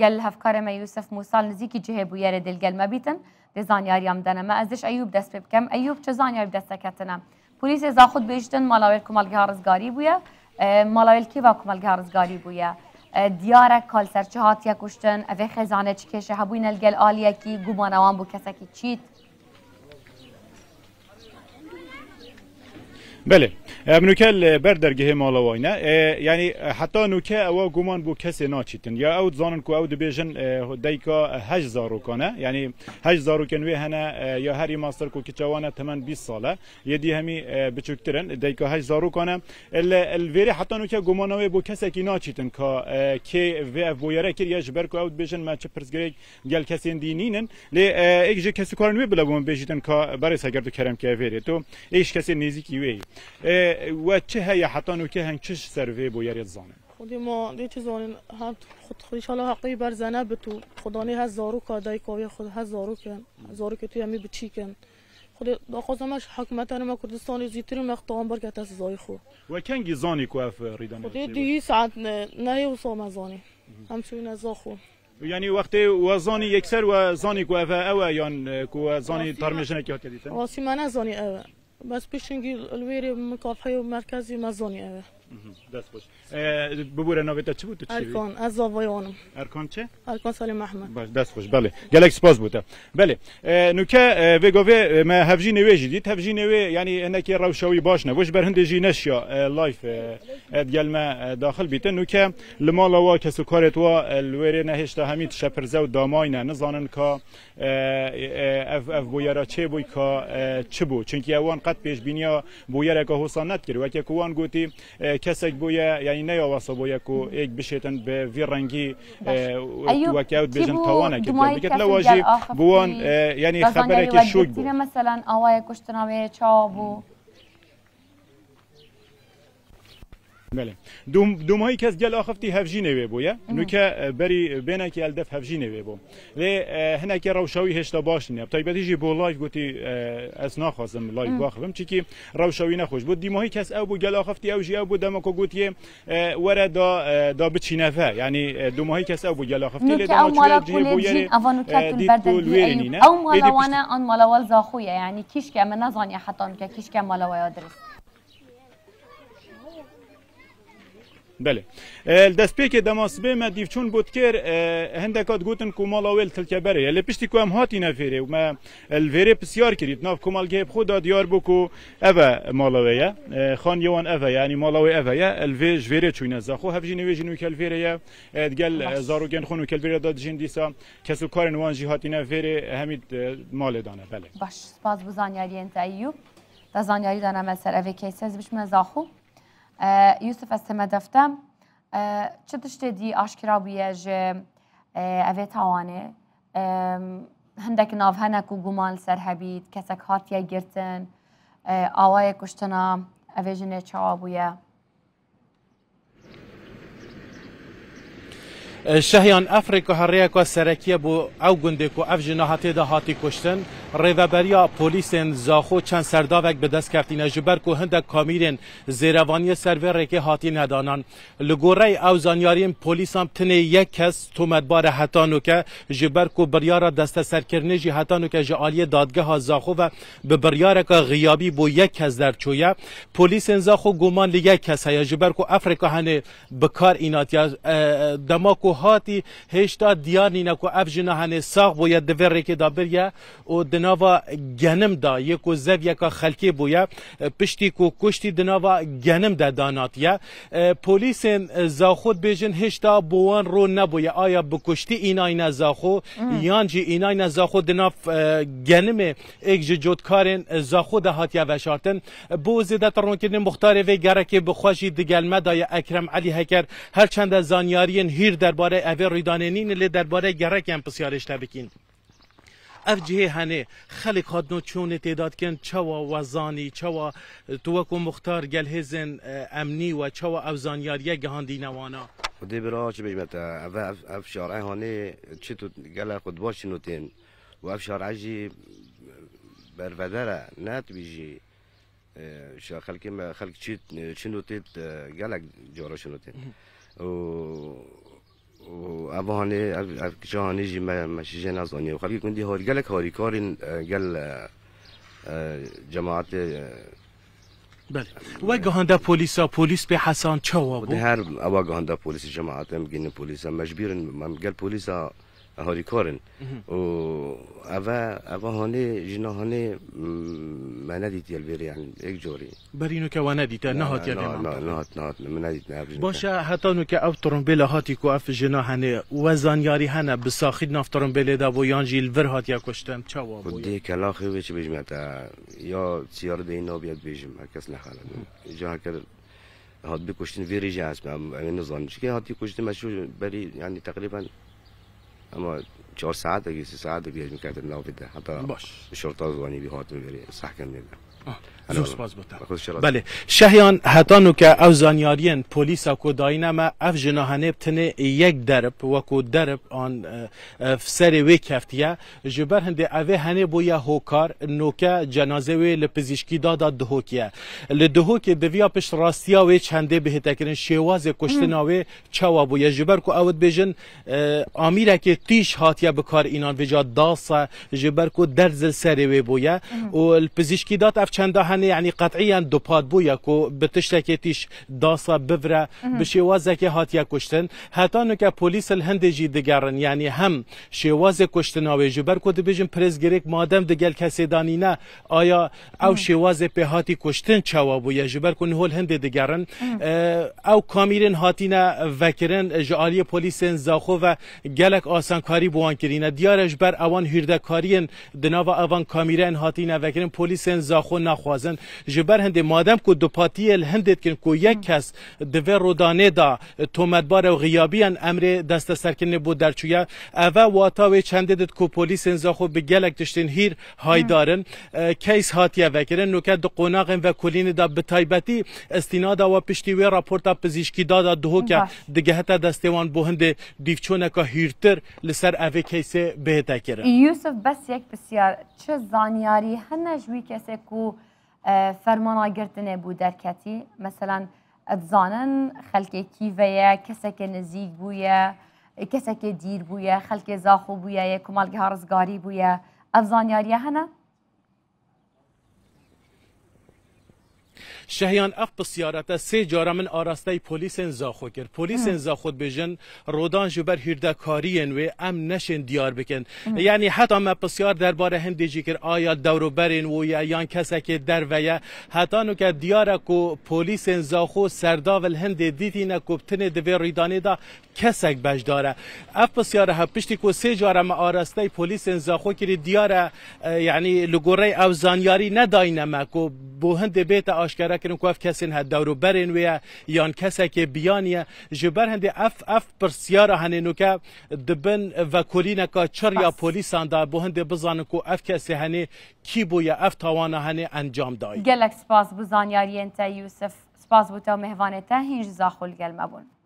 گەل هەفکارەمە یوسف موسال نزیکی جهێ دل گل ما بیتن دێ زانیاریام دەنەمە ئەزش ئەیوب ایوب پێ بکەم ایوب چه زانیار ازا پلیس بیشتن مالاویل ماڵاوێت هارزگاری ڕزگاری مالاویل کی با کومەلگەها ڕزگاری بووە دیارە کالسەرچە هاتیە کوشتن ئەێ خێزانە چ کێشە هەبووی نەلگەل ئالیەکی بو بوو کەسەکی چیت بله منوکل بر درگه مالاواینه یعنی حتی نوکه او گمان بو کسی ناچیتن یا او زانن کو او دبیجن دیکا هج زاروکانه یعنی هج زاروکن وی هنه یا هری ماستر کو کچوانه تمن 20 ساله یدی همی بچکترن دیکا هج زاروکانه الویری حتی نوکه گمانوی بو کسی کی ناچیتن که که وی اف بویره کر یا جبر کو او دبیجن ما چه پرسگریک گل کسی دینینن لی ایک جه کسی کارن وی بلا بون بیجیتن که برای سگر تو کرم که ویری تو ایش کسی نیزی کی وی وچه هي حتان وكه هن چش سروي بو يريد زانن خودی ما دیتی زانین هم خود خودش حالا حقی بر زنه بتو خدانی هست زارو که دای کاوی خود هست زارو کن زارو که توی همی بچی کن خود دا خوزمش حکمت ما کردستانی زیتری مختان برگت از زای خو و کنگی زانی کو اف ریدن خود دی ساعت نه نه و سام زانی همچون از خو یعنی وقتی و یکسر و زانی کو اف او یان کو زانی ترمشنه که کردیتن آسی من زانی او بس پیشنگی الویر مکافحه مرکزی مزونی اوه دست باش ببوره نویتا چی بود تو چی ارکان از زاویانم ارکان چه ارکان سالم احمد باش دست خوش بله گلک سپاس بوده بله نوکه وی گوه ما هفجی نوی جدید هفجی نوی یعنی انکی روشوی باش نه وش برهند جی نشیا لایف ادگل ما داخل بیتن نوکه لما لوا کسو کارت و الویره نهشتا همیت شپرزه و داماینا نزانن که اف اف بویرا چه بوی که چه بو چونکی اوان قد پیش بینیا بویرا که حسان نت کرد وکی که اوان گوتی کەسێک بووە یعنی به بۆ یەک و ئێک بشێتن بە ڤێڕەنگی وەکیوت بێژن بوون که شوک بوو آواه ئاوایە کوشتناوەیە چاو بله دوم دوم هایی کس گل آخفتی هفجی نوی بو یا نو که اه، بری اه، بینه که الدف هفجی نوی بو لی هنه که روشاوی هشتا باش نه بدی جی بو لایف گوتی اه، از نخواستم لایف باخفم چی که روشاوی نخوش بود دیم هایی کس او بو گل آخفتی او جی او بو دمکو گوتی وره دا دا بچی نفه یعنی دوم هایی کس او بو گل آخفتی لی دمکو جی بو یعنی دیدکول ویرینی نه او مالوانا آن مالاوال زاخویه یعنی کیش من نزانی حتی که کیش که درست بله دست پێ کێ دەماسبێمە دیفچون بود کر هندکات گوتن کمال اول کومەڵاوێل تلکەبەرێ لە پشتی هم هاتی نەفێرێ ومە لێرێ پرسیار کردیت ناف کومەڵگەی خود دیار بکو ئەە ماڵەوەیە خان یوان یعنی ئەە ینی ماڵەوەی ئەەیە ئەلێ ژێرە چوینە زەخۆ هەفژی نوێژین و کەلفێرەیە دگەل زارۆگەن خونو و داد جن دیسا کەس کار نوان جی هاتی همید مال دانه بله باش سپاس بزانیاریێنتایی و دەزانیاری دانه سەر ئەێ کەسەز بشمە زاخوو Yusuf ez me deftem çi tiştê dî aşkira bûye ji evê tawanê hindek nav henek û guman ser hebît, kesek hatiye girtin, e, awaye kuştina evê jinê çawa bûye. شهیان افریقا هریه که سرکیه بو او گنده که اف جناحاتی ده هاتی کشتن ریوبریا این زاخو چند سرداوک به دست کفتینه جبر که هندک کامیرن زیروانی سرور رکه هاتی ندانان لگوره او پولیس هم تنه یک کس مدبار حتانو که جبر که بریارا دست سرکرنه جی حتانو که جعالی دادگه ها زاخو و به بریارا که غیابی بو یک کس در چویه پولیس زاخو گمان لیک کس هیا جبر کو افریقا هنه بکار اینات کو هاتی هشتا دیانی نکو اف جنا هنه ساق بویا دوره که دا بریا او دناوا گنم دا یکو زب یکا خلکی بویا پشتی کو کشتی دناوا گنم دا داناتیا پولیس زاخود بیجن هشتا بوان رو نبویا آیا بکشتی اینا اینا زاخو یانجی اینا اینا زاخو دناف گنم ایک جوتکارن زاخو ده هاتیا وشارتن بو زیده ترون کردن مختار وی گرکی بخواشی دگلمه دای اکرم علی هکر هر چند زانیارین هیر در درباره اوه ریداننین لی درباره گرک هم پسیارش تبکین اف جهه هنه خلق هادنو چون تعداد کن چوا وزانی چوا توکو مختار گلهزن امنی و چوا افزانیاریه گهاندی نوانا خودی برا چه بیمتا اف, اف شارعه هانه چه تو گله خود باشی نوتین و اف شارعه جی برودره نه تو بیجی شا خلقی خلق چی چی نوتید گلک جارا شنوتید و ابهانه اب جهانی جی مشی جنازانی خب یک کندی هاری گلک هاری کارین گل جماعت آه، بله و گهانده پلیسا پلیس به حسن چوا بود هر اوا گهانده پلیس جماعت هم گین پلیسا مجبورن من گل پلیسا هاری کارن و اوا اوا هانه جنا هانه ما ندیت یلبری یعنی یک جوری برینو که وانا دیتا نهات یعنی نه نه نه من ندیت نه باشا حتی نو که اف ترومبل هاتی که اف جنا هانه و زانیاری هانه بساخید ناف ترومبل دا و یانجی الور هات یا کشتم چا و بود دی کلا خو چی بجم تا یا سیار دینا بیاد بجم هکس نخاله جا کر هات بکشتن ویریج اسمم من زانش که هاتی کشتن مشو بری یعنی تقریبا اما چهار ساعت دیگه سه ساعت دیگه میکردن ناو ده حتی باش شرطه زوانی به هاتون بری صح کردن بله شهیان هتانو که او زانیارین پولیس کو اما اف جناهنه بتنه یک درب و که درب آن سر وی کفتیه جبر هنده اوه هنه بو یا هوکار نوکه جنازه وی لپزیشکی دادا دهوکیه لدهوکی دویا پشت راستیا وی چنده به تکرین شیواز هاوی چوا بو یه جبر کو اوت بجن آمیره که تیش هاتیه بکار اینان وجا داسه جبر کو درزل سر وی بویا و لپزیشکی داد چند دهنه یعنی قطعیان دو پاد بو یکو به تشتکتیش داسا بفره به شیوازه که هات یا کشتن حتی نو که پلیس الهند جی دگرن یعنی هم شیوازه کشتن ها جبر کو دبیجن پرز گریک مادم دگل کسی دانی نه آیا او شیوازه په هاتی کشتن چوا بو یا جبر کو نهول هند دگرن او کامیرن هاتی نه وکرن جعالی پلیسن زاخو و گلک آسان کاری بوان کرینه دیارش بر اوان هیرده کارین دناو اوان کامیرن هاتی نه وکرن پلیسن زاخو ناخوازن ji ber hindê madem ku du patiyê li hindêtkin ku yek kes di vê rodanê da tometbar ew xiyabiyan emrê desteserkirinê bû derçûye eve wata wê çendê dit ku polîsên zaxo bi gelek tiştên hîr haydarin keys hatiye vekirin nûke di qonaxên ve kulînê da bi taybetî estînada we piştî wê raporta pizîşkî da da duhoke digehete destê wan bo hindê dîvçûneka hîrtir li ser evê keysê bihête kirin Yusuf bes yek bisyar çi zanyarî hene ji wî kesek ku فەرمانە گرتنێ بوو دەرکەتی مەسەلاەن ئەزانن خەلکێ کیڤەیە کەسێکە نزیک بووە کەسێکی دیر بووە خەلکێ زاخۆ بووە یە کومالگە هەڕزگاری بووە ئەفزانیاریە شهیان اف بسیارت سه جارمن آرسته پلیس انزا خود کرد پلیس انزا خود بجن رودان جبر هردکاری انوی ام نشن دیار بکن یعنی حتی ما بسیار درباره هم دیجی کرد آیا دورو برین و یا یان کسا که در ویا حتی نو که دیاره کو پلیس انزا خود سرداول هند دیدی نکوبتن دوی ریدانی دا کسک بج داره اف بسیار ها پشتی کو سه جارم آرسته پلیس انزا خود کرد دیاره یعنی لگوره او زانیاری نداینمه بو هند بیت آشکارا کردن کو اف کسین هد دورو برین ویا یان کسا که بیانیه جبر هند اف اف پرسیار هنینو که دبن و کورینا کا چر یا پولیسان دا بو هند بزانن کو اف کسی هنی کی بو یا اف توان هنی انجام دای گلک سپاس بزانیاری انت یوسف سپاس بو تو مهوانه ته هنج زاخول گل مبون